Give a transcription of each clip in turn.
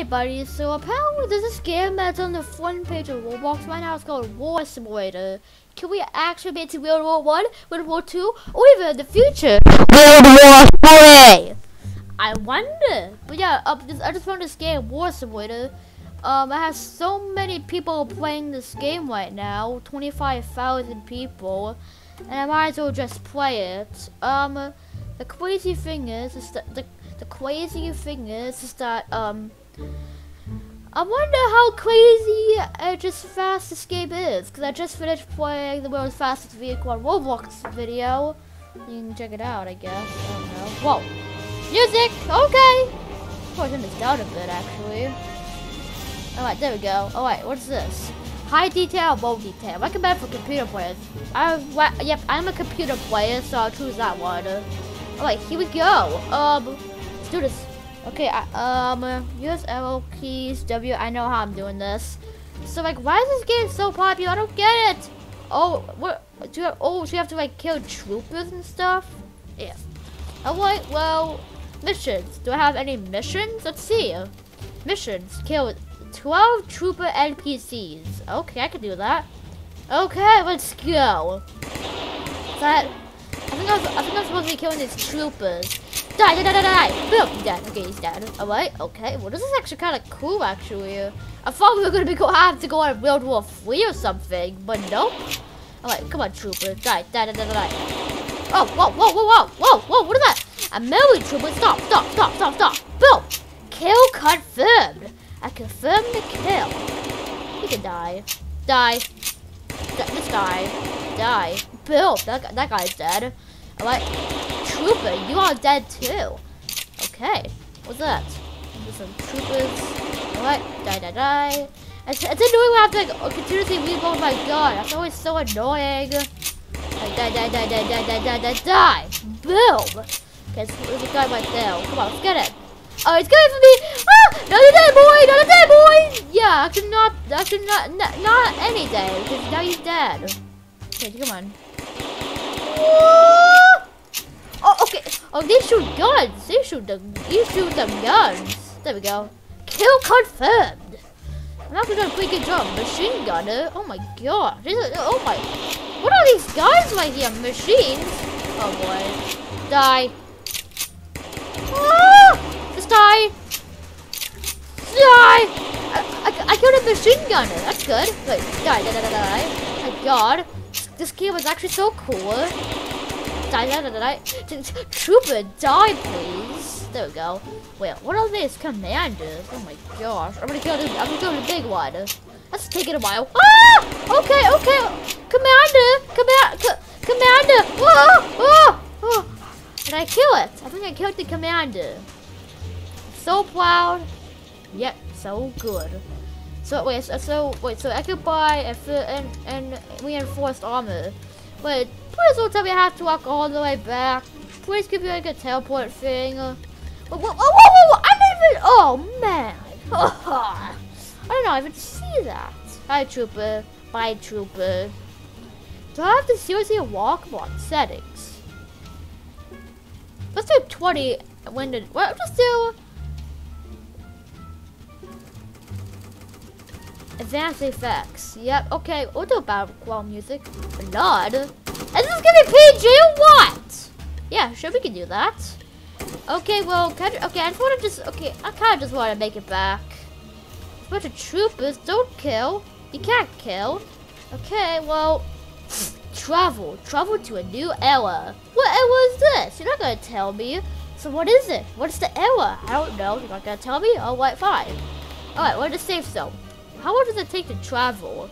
Hey buddy, so apparently there's this game that's on the front page of Roblox right now. It's called War Simulator. Can we actually make it to World War One, World War Two, or even the future, World War Three? I wonder. But yeah, uh, this, I just found this game, War Simulator. Um, it has so many people playing this game right now, 25,000 people, and I might as well just play it. Um, the crazy thing is, is that the the crazy thing is, is that um. I wonder how crazy uh, just fast game is, because I just finished playing the world's fastest vehicle on Roblox video. You can check it out, I guess. I don't know. Whoa. Music! Okay! Probably turn this down a bit, actually. Alright, there we go. Alright, what's this? High detail, low detail. Recommend for computer players. I, wa- yep, I'm a computer player, so I'll choose that one. Alright, here we go. Um, let's do this. Okay, I, um, use arrow keys, W, I know how I'm doing this. So, like, why is this game so popular? I don't get it. Oh, what, do you have, oh, so you have to, like, kill troopers and stuff? Yeah. Alright, well, missions. Do I have any missions? Let's see. Missions. Kill 12 trooper NPCs. Okay, I can do that. Okay, let's go. That, I think I was, I think I'm supposed to be killing these troopers. Die, die, die, die, die. Boom, he's dead. Okay, he's dead. Alright, okay. Well, this is actually kind of cool, actually. I thought we were going to be go have to go on World War III or something, but nope. Alright, come on, trooper. Die, die, die, die, die. Oh, whoa, whoa, whoa, whoa, whoa, whoa, what is that? A melee trooper. Stop, stop, stop, stop, stop. Boom. Kill confirmed. I confirm the kill. He can die. Die. Just die. Die. Boom. That, that guy's dead. Alright. Trooper, you are dead too. Okay. What's that? There's some troopers. Alright. Die, die, die. It's, it's annoying when I have to like, continuously reload my gun. That's always so annoying. Die, die, die, die, die, die, die, die, die. Boom. Okay, so there's a guy right there. Come on, let's get it. Oh, he's coming for me. Ah, another dead boy, another dead boy. Yeah, actually not, actually not, not, not any day, because now he's dead. Okay, come on. Whoa! Oh. They shoot guns. They shoot them. They shoot them guns. There we go. Kill confirmed. I'm actually doing a pretty good job. Machine gunner. Oh my god. This is, oh my. What are these guys right here? Machines? Oh boy. Die. Ah! Just die. Die. I, I, I killed a machine gunner. That's good. Wait, die, die, die, die, die. My god. This game is actually so cool. Die, die, die. Trooper, die, please. There we go. Wait, what are these commanders? Oh my gosh. I'm gonna kill this. I'm gonna kill the big one. That's taking a while. Ah! Okay, okay. Commander! Command, co commander! Oh, oh. Did I kill it? I think I killed the commander. So proud. Yep, so good. So wait, so, so wait, so I could buy a and and reinforced armor, but please don't tell me I have to walk all the way back. Please give me like a teleport thing. Uh, whoa, whoa, whoa, whoa, whoa, I didn't even. Oh man. I don't know. I even see that. Hi, trooper. Bye, trooper. Do I have to seriously walk? On, settings. Let's do 20 when did what let's do Advanced effects. Yep, okay, battle qual music. Blood? Is this gonna be PG or what? Yeah, sure we can do that. Okay, well, can I, okay, I just wanna just, okay, I kinda just wanna make it back. A bunch of troopers, don't kill. You can't kill. Okay, well, travel. Travel to a new era. What era is this? You're not gonna tell me. So what is it? What's the era? I don't know. You're not gonna tell me? Oh, right, fine. Alright, we're in the safe zone. How long does it take to travel?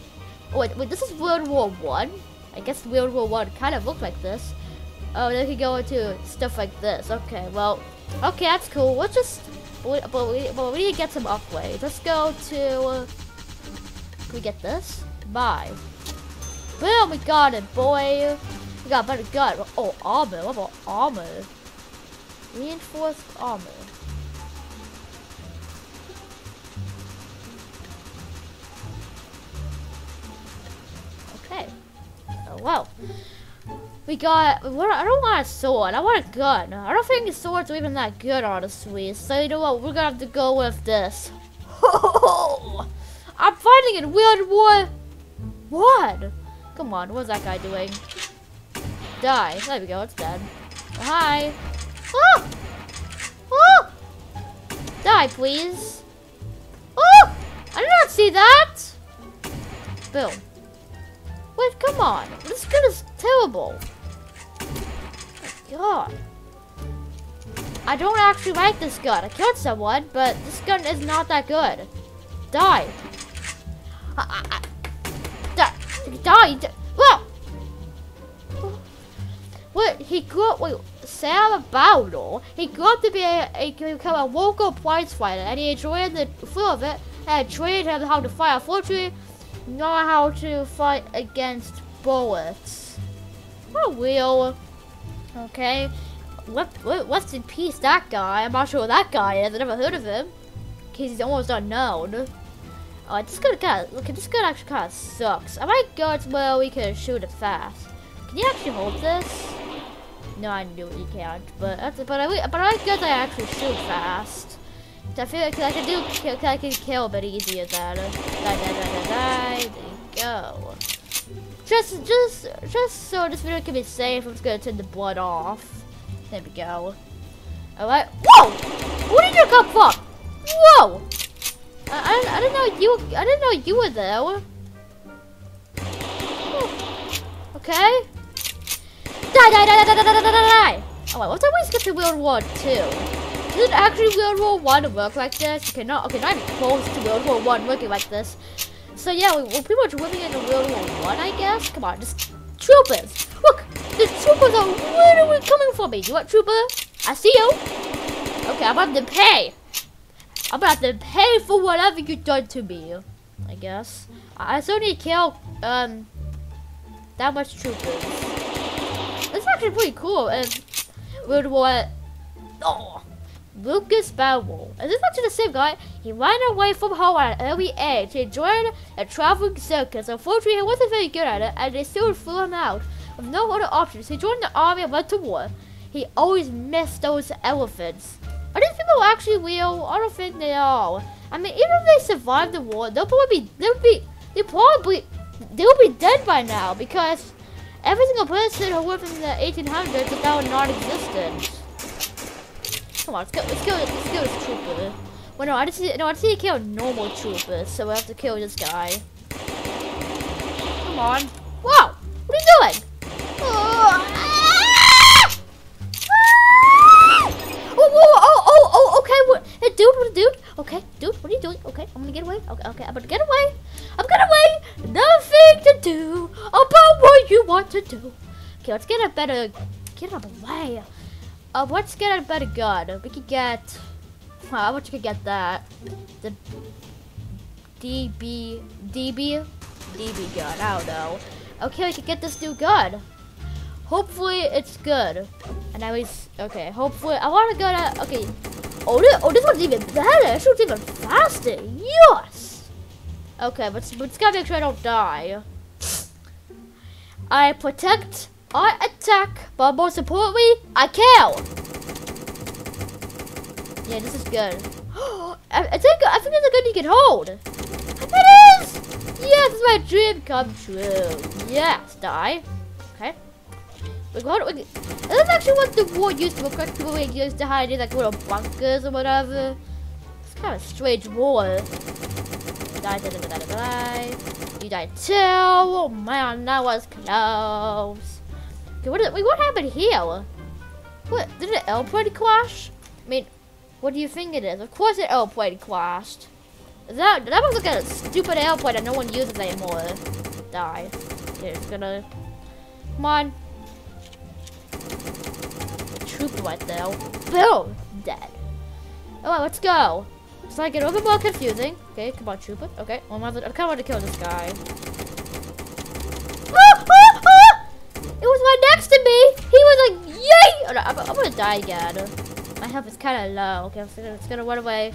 Oh, wait, wait, this is World War One. I? guess World War One kind of looked like this. Oh, they could go into stuff like this. Okay, well, okay, that's cool. Let's just, but we, but we need to get some upgrades. Let's go to, can we get this? Buy. Boom, we got it, boy. We got better gun. Oh, armor. What about armor? Reinforced armor. Okay. Oh, well. We got, what, I don't want a sword, I want a gun. I don't think swords are even that good, honestly. So you know what, we're gonna have to go with this. I'm fighting in World War One. Come on, what's that guy doing? Die. There we go, it's dead. Hi. Oh! Oh! Die, please. Oh! I did not see that! Boom. Wait, come on. This gun is terrible. God. I don't actually like this gun. I killed someone, but this gun is not that good. Die. I, I, die. Die. die. Whoa. What? He grew up, with Sam Bowdle. He grew up to be a, a, become a local prize fighter, and he enjoyed the thrill of it, and trained him how to fight. Unfortunately, not how to fight against bullets. Oh, real. Okay. What, what's in peace, that guy? I'm not sure what that guy is. I never heard of him. Because he's almost unknown. Oh, this gun kind of, look, this gun actually kind of sucks. I might go to where we can shoot it fast. Can you actually hold this? No, I knew you can't, but but I, but I guess I actually shoot fast. I feel like I can do, I can kill a bit easier than die, die, die, die, die. There you go. Just, just, just so this video can be safe, I'm just gonna turn the blood off. There we go. Alright. Whoa! Where did you come from? Whoa! I, I, I didn't know you, I didn't know you were there. Okay. Die, die, die, die, die, die, die, die, Oh, wait, what's I always get to World War Two? Does actually World War One work like this? Okay, not okay, not even close to World War One working like this. So yeah, we, we're pretty much living in World War One, I guess. Come on, just troopers. Look, the troopers are literally coming for me. You want trooper? I see you. Okay, I'm about to pay. I'm about to pay for whatever you've done to me. I guess. I still need to kill um that much troopers. It's actually pretty cool. And World War. Oh. Lucas Bowell. Is this actually the same guy? He ran away from home at an early age. He joined a traveling circus. Unfortunately, he wasn't very good at it, and they soon threw him out. With no other options, he joined the army and went to war. He always missed those elephants. Are these people actually real? I don't think they are. I mean, even if they survived the war, they'll probably be, they'll be, they probably, they'll be dead by now because every single person who lived in the 1800s is now non-existent. Come on, let's go, let's go, let's go this trooper. Well, no, I just need, no, I just need to kill normal troopers, so we have to kill this guy. Come on. Whoa! What are you doing? Oh, whoa, oh, oh, oh, okay, what, hey, dude, what, dude, okay, dude, what are you doing? Okay, I'm gonna get away, okay, okay, I'm gonna get away, I'm gonna away, nothing to do about what you want to do. Okay, let's get a better, get out of the way. Uh, let's get a better gun. We could get. Well, how much you could get that? The DB DB DB gun. I don't know. Okay, we could get this new gun. Hopefully it's good. And at least okay. Hopefully I want to go to okay. Oh, this, oh, this one's even better. This one's even faster. Yes. Okay, but but it's gotta make sure I don't die. I protect I attack, but most importantly, I kill. Yeah, this is good. I, I think I think it's a gun you can hold. It is. Yes, it's my dream come true. Yes, die. Okay. Wait, what? Wait, that's actually what the war used to look like. People used to hide in like little bunkers or whatever. It's kind of strange war. Die, die, die, die, die, die. You died too. Oh man, that was close. Okay, what, is, wait, what happened here? What, did an airplane crash? I mean, what do you think it is? Of course an airplane crashed. That, that looks like a stupid airplane that no one uses anymore. Die. Okay, it's gonna, come on. Trooper right there. Boom! Dead. Alright, let's go. It's like a little bit more confusing. Okay, come on, trooper. Okay, well, I kind of want to kill this guy. It was right next to me. He was like, yay! Oh, no, I'm, I'm, gonna die again. My health is kind of low. Okay, I'm gonna, it's gonna run away.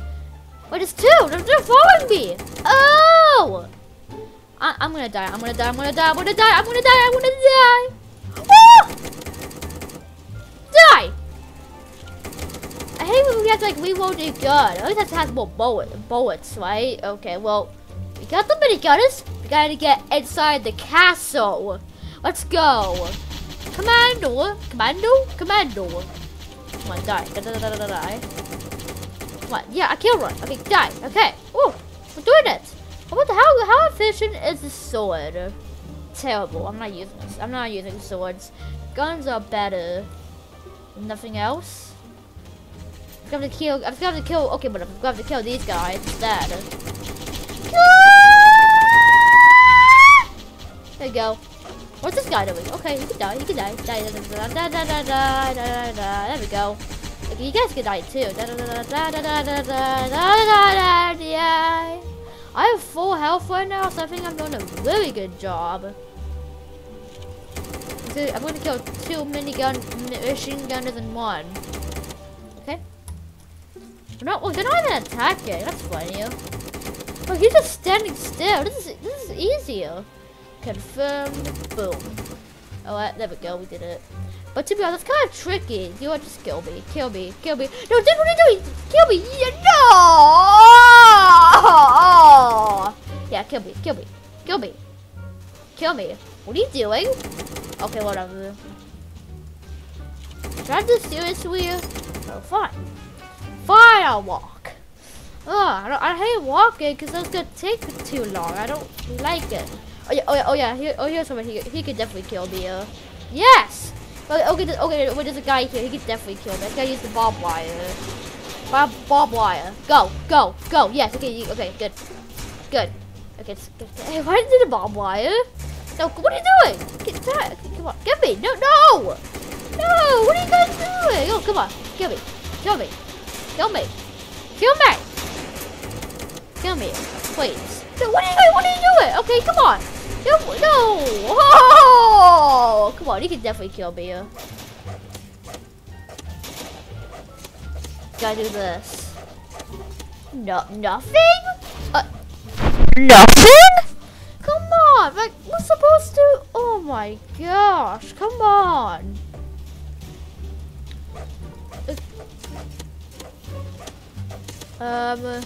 Wait, it's two. They're, they're following me. Oh! I, am gonna die. I'm gonna die. I'm gonna die. I'm gonna die. I'm gonna die. I'm gonna die. Oh! Die! I hate when we have to like reload a gun. At least that has more bullet, bullets, right? Okay, well, we got the minigunners. We gotta get inside the castle. Let's go. Commando, commando, commando. Come on, die, die, die, die, die, die. Come on, yeah, I killed one. Okay, die. Okay. Ooh, we're doing it. What the hell? How efficient is the sword? Terrible. I'm not using this. I'm not using swords. Guns are better. Nothing else. I'm gonna kill. I'm gonna kill. Okay, but I'm gonna have to kill these guys instead. Ah! There you go. What's this guy doing? Okay, he can die. He can die. Die. Die. Die. Die. Die. Die. Die. Die. Die. There we go. Okay, you guys can die too. Da da da da da da da da da da da I have full health right now, so I think I'm doing a really good job. I'm gonna kill two minigun machine gunners in one. Okay. No, well, they're not even attacking. That's funny. Oh, he's just standing still. This is this is easier. Confirm. Boom. Oh, uh, there we go. We did it. But to be honest, it's kind of tricky. You want to just kill me. Kill me. Kill me. No, what are you doing? Kill me. Yeah, no! Yeah, kill me. Kill me. Kill me. Kill me. What are you doing? Okay, whatever. Try this seriously? Oh, fine. Fine, I'll walk. Oh, I, I hate walking because that's gonna take too long. I don't like it. Oh yeah, oh yeah, oh yeah. Here, oh here's someone. He, he could definitely kill me. Uh, yes. Okay, okay, okay. Wait, there's a guy here. He could definitely kill me. I gotta use the bob wire. Bob, bob wire. Go, go, go. Yes. Okay. You, okay. Good. Good. Okay. Hey, why did the bob wire? No, what are you doing? Get that. Come on, get me. No, no. No, what are you guys doing? Oh, come on. Kill me. Kill me. Kill me. Kill me. Kill me. Please. No, what are you doing? What are you doing? Okay, come on. No, no. Oh, come on. You can definitely kill me. Gotta do this. No, nothing? Uh, nothing? Come on, like, we're supposed to... Oh my gosh, come on. Um...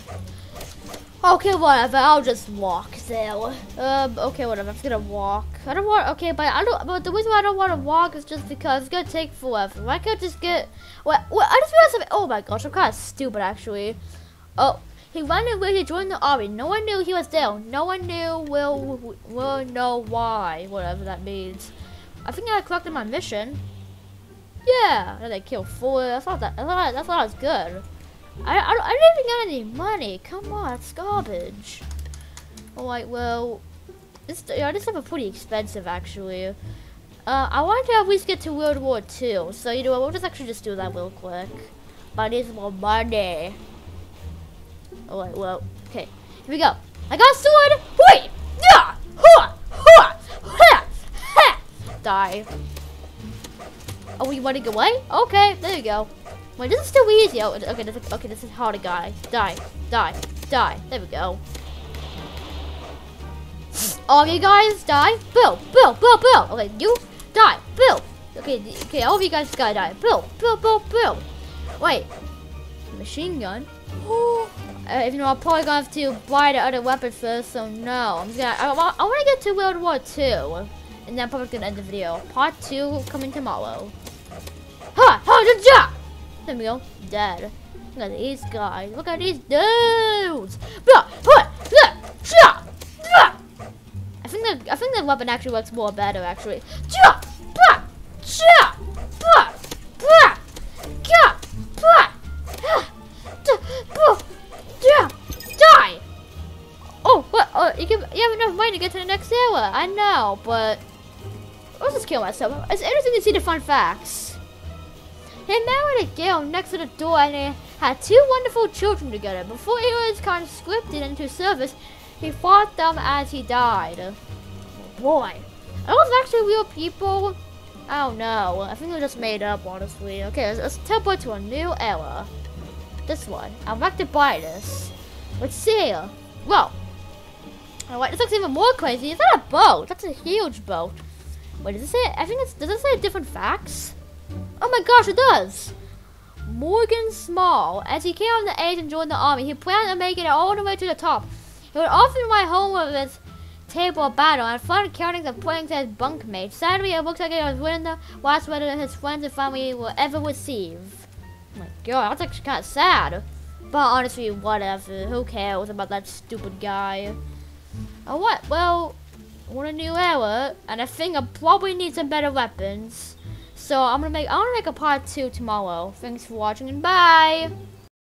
Okay, whatever. I'll just walk there. Um. Okay, whatever. I'm just gonna walk. I don't want. Okay, but I don't. But the reason why I don't want to walk is just because it's gonna take forever. Why can't I just get? What? What? I just realized something. Oh my gosh, I'm kind of stupid actually. Oh, he ran away to join the army. No one knew he was there. No one knew will will know why. Whatever that means. I think I collected my mission. Yeah, and I killed four. That's not that. That's not, that's not as good. I, I, I didn't even get any money. Come on, it's garbage. Alright, well, this yeah, this stuff is pretty expensive actually. Uh, I want to at least get to World War II. So you know what? We'll just actually just do that real quick. But I need more money. Alright, well, okay. Here we go. I got a sword! Wait! Yeah! Ha! Ha! Ha! Ha! Die. Oh, you want to get away? Okay, there you go. Wait, this is still easy. Oh, okay, this is, okay, this is harder guy. Die, die, die. There we go. All of you guys die. Bill, Bill, Bill, Bill. Okay, you die. Bill. Okay, okay, all of you guys gotta die. Bill, Bill, Bill, Bill. Wait. Machine gun. Uh, if you know, I'm probably gonna have to buy the other weapon first, so no. I'm gonna, I, I, wanna get to World War II. And then probably gonna end the video. Part 2 coming tomorrow. Ha! Ha! Good job! There we go. Dead. Look at these guys. Look at these dudes! I weapon actually works more better actually. Oh, you have enough money to get to the next era. I know, but I'll just kill myself. It's interesting to see the fun facts. He married a girl next to the door and they had two wonderful children together. Before he was conscripted into service, he fought them as he died. Boy. Are those actually real people? I don't know. I think they're just made up, honestly. Okay, let's, let's teleport to a new era. This one. I'm back to buy this. Let's see. Well, Oh, wait, this looks even more crazy. Is that a boat? That's a huge boat. Wait, does it say, I think it's, does it say different facts? Oh my gosh, it does. Morgan Small. As he came of the age and joined the army, he planned on making it all the way to the top. He would often ride home with his table battle and fun counting the points as bunkmates. Sadly, it looks like it was winning the last letter his friends and family will ever receive. Oh my god, that's actually kind of sad. But honestly, whatever. Who cares about that stupid guy? Oh what? Well, we're a new era, and I think I probably need some better weapons. So I'm gonna make I wanna make a part two tomorrow. Thanks for watching and bye!